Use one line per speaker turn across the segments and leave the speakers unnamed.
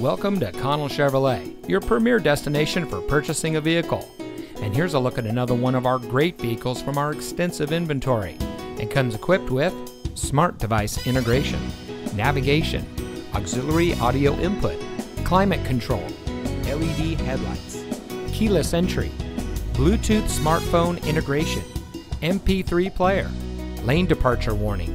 Welcome to Connell Chevrolet, your premier destination for purchasing a vehicle. And here's a look at another one of our great vehicles from our extensive inventory. It comes equipped with smart device integration, navigation, auxiliary audio input, climate control, LED headlights, keyless entry, Bluetooth smartphone integration, MP3 player, lane departure warning,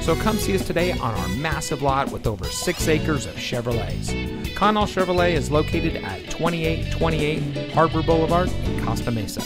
So come see us today on our massive lot with over six acres of Chevrolets. Connell Chevrolet is located at 2828 Harbor Boulevard in Costa Mesa.